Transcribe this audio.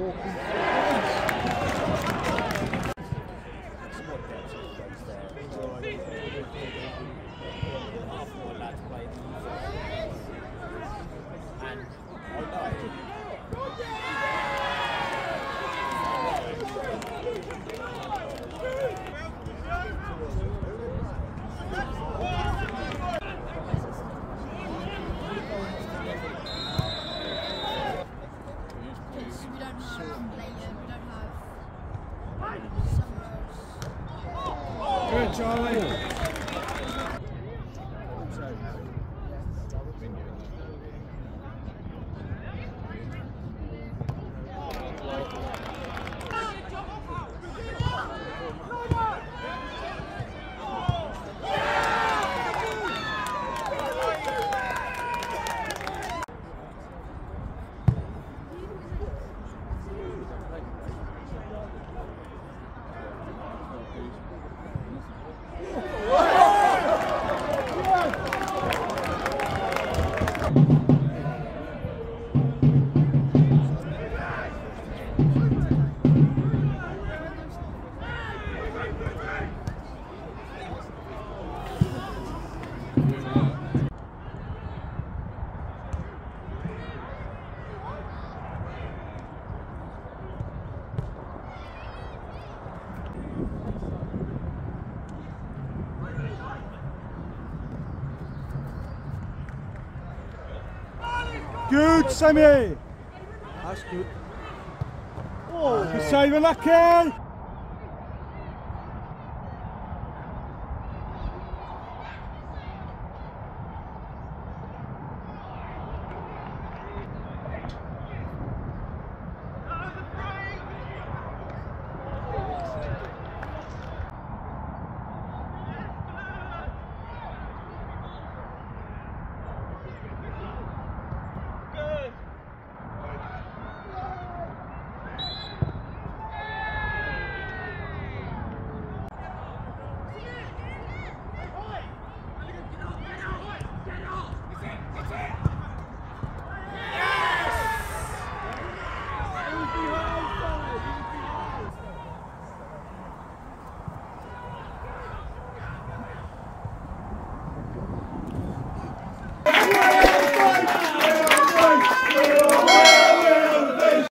walking. we don't have summers. Good, Charlie. Sammy. That's good. Oh, good save, Lucky.